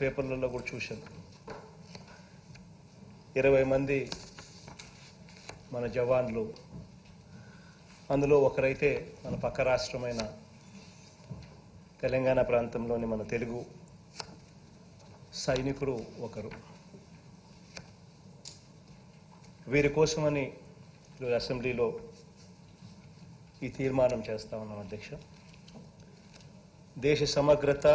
పేపర్లలో కూడా చూశాను. ఇరవై మంది మన జవాన్లు అందులో ఒకరైతే మన పక్క రాష్ట్రమైన తెలంగాణ ప్రాంతంలోని మన తెలుగు సైనికుడు ఒకరు. వీరి కోసమని ఈరోజు అసెంబ్లీలో ఈ తీర్మానం చేస్తా ఉన్నాం అధ్యక్ష. దేశ సమగ్రత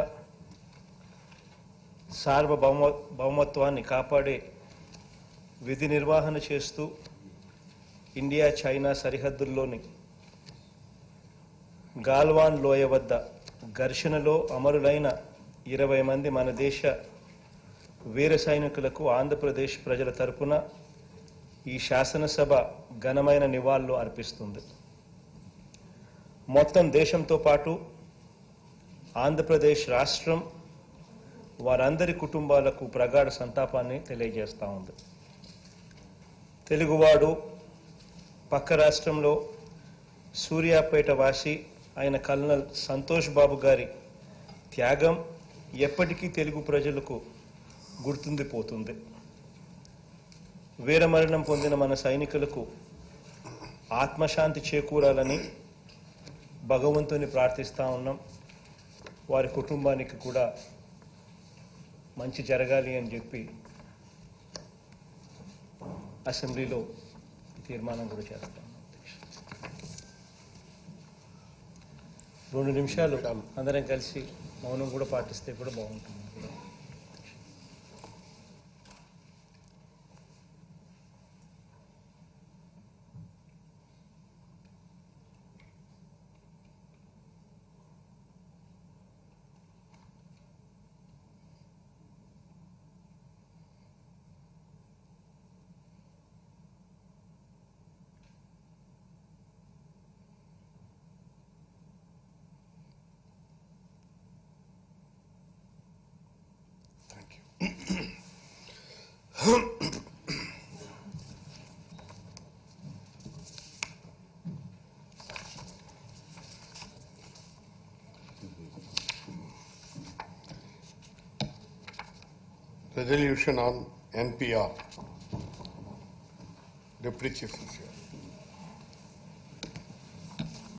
సార్వభౌమ భౌమత్వాన్ని కాపాడే విధి నిర్వహణ చేస్తూ ఇండియా చైనా సరిహద్దుల్లోని గాల్వాన్ లోయ వద్ద ఘర్షణలో అమరులైన ఇరవై మంది మన దేశ వీర సైనికులకు ఆంధ్రప్రదేశ్ ప్రజల తరపున ఈ శాసనసభ ఘనమైన నివాళులు అర్పిస్తుంది. మొత్తం దేశంతో పాటు ఆంధ్రప్రదేశ్ రాష్ట్రం వారందరి కుటుంబాలకు ప్రగాఢ సంతాపాన్ని తెలియజేస్తూ ఉంది. తెలుగువాడు పక్క రాష్ట్రంలో సూర్యాపేట వాసి ఆయన కల్నల్ సంతోష్ బాబు గారి త్యాగం ఎప్పటికీ తెలుగు ప్రజలకు గుర్తుండిపోతుంది వీరమరణం పొందిన మన సైనికులకు ఆత్మశాంతి చేకూరాలని భగవంతుని ప్రార్థిస్తా ఉన్నాం. వారి కుటుంబానికి కూడా మంచి జరగాలి అని చెప్పి అసెంబ్లీలో తీర్మానం కూడా చేస్తాం. రెండు నిమిషాలు అందరం కలిసి మౌనం కూడా పాటిస్తే కూడా బాగుంటుంది. Resolution on NPR. Deputy Chief.